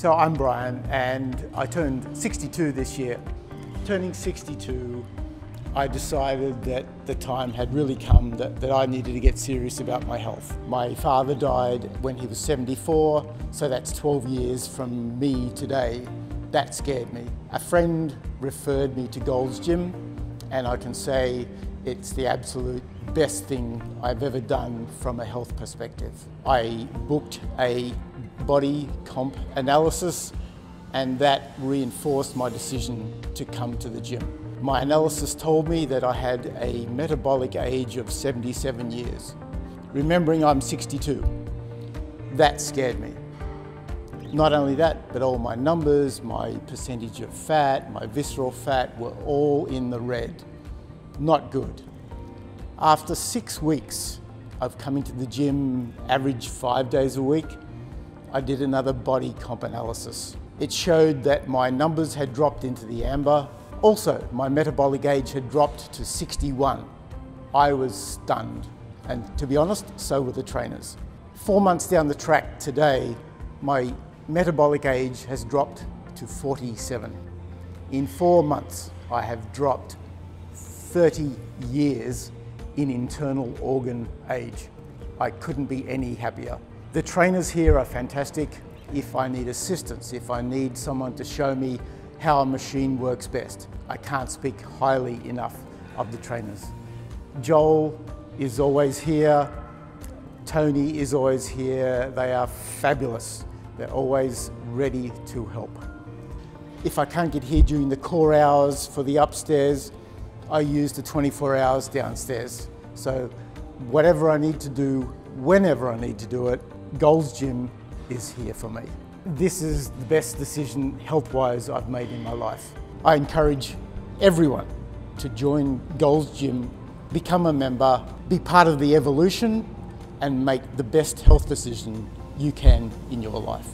So I'm Brian and I turned 62 this year. Turning 62, I decided that the time had really come that, that I needed to get serious about my health. My father died when he was 74, so that's 12 years from me today. That scared me. A friend referred me to Gold's Gym and I can say it's the absolute best thing I've ever done from a health perspective. I booked a body comp analysis and that reinforced my decision to come to the gym. My analysis told me that I had a metabolic age of 77 years. Remembering I'm 62, that scared me. Not only that, but all my numbers, my percentage of fat, my visceral fat were all in the red. Not good. After six weeks of coming to the gym, average five days a week, I did another body comp analysis. It showed that my numbers had dropped into the amber. Also, my metabolic age had dropped to 61. I was stunned. And to be honest, so were the trainers. Four months down the track today, my metabolic age has dropped to 47. In four months, I have dropped 30 years in internal organ age. I couldn't be any happier. The trainers here are fantastic. If I need assistance, if I need someone to show me how a machine works best, I can't speak highly enough of the trainers. Joel is always here. Tony is always here. They are fabulous. They're always ready to help. If I can't get here during the core hours for the upstairs, I use the 24 hours downstairs. So whatever I need to do, whenever I need to do it, Gold's Gym is here for me. This is the best decision health-wise I've made in my life. I encourage everyone to join Gold's Gym, become a member, be part of the evolution and make the best health decision you can in your life.